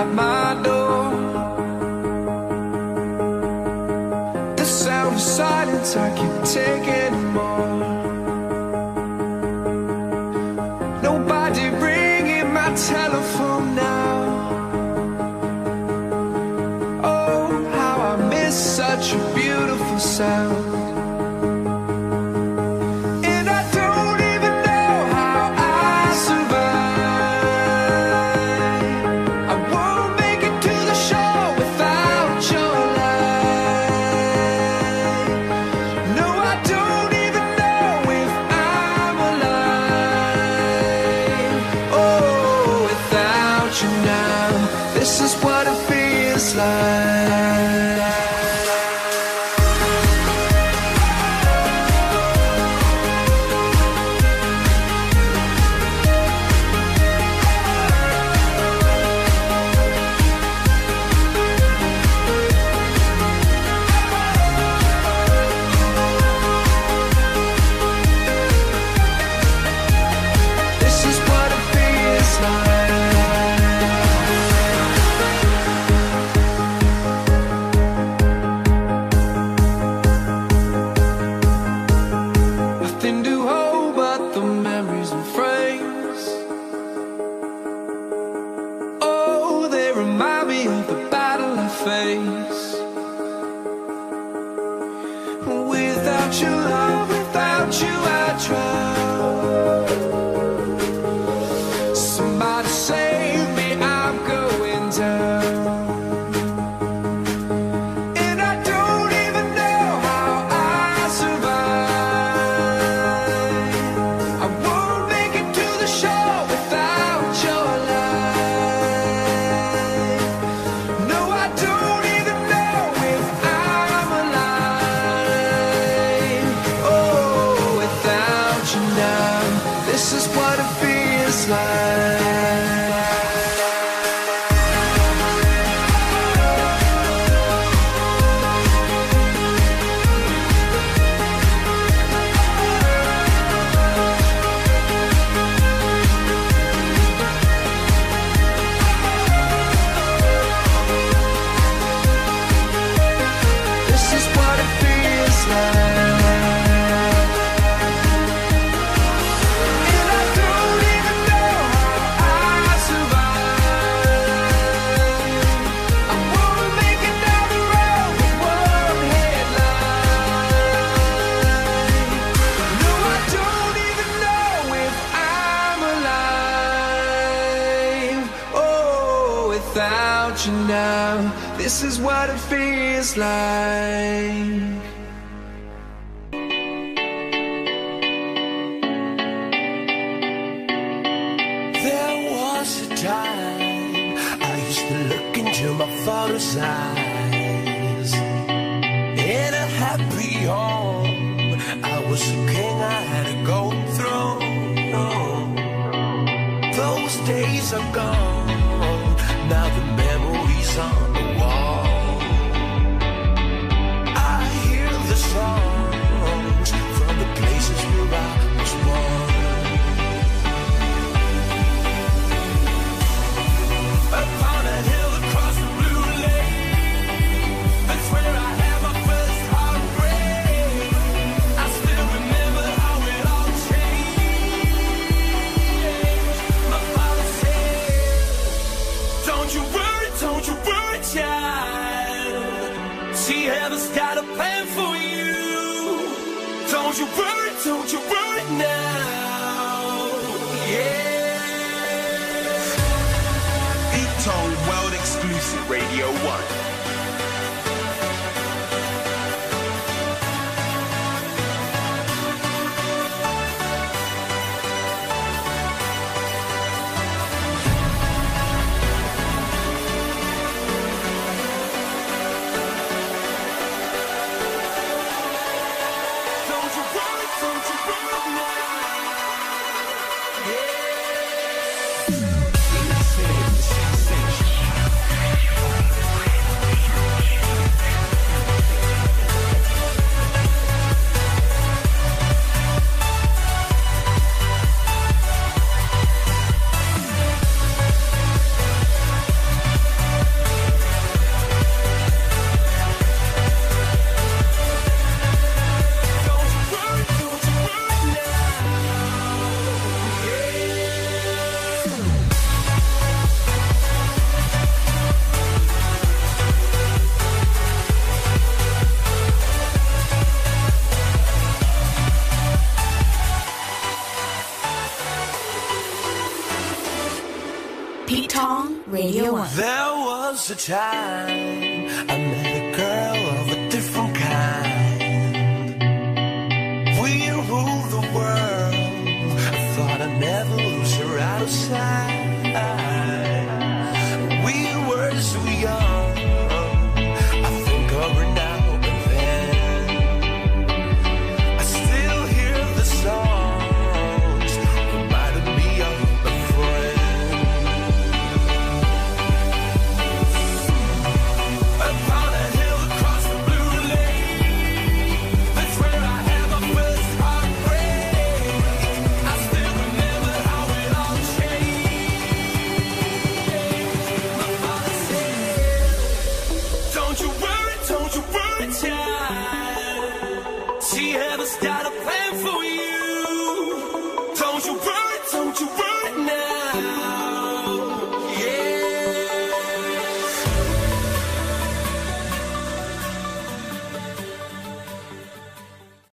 at my door. The sound of silence, I can't take it Remind me of the battle I face. Without your love, without you I try. without you now. This is what it feels like. There was a time I used to look into my father's eyes. In a happy home, I was a king, I had a golden throne. Those days are gone. She has got a plan for you. Don't you worry, don't you worry now. Yeah. Eton World Exclusive Radio 1. Radio 1. There was a time.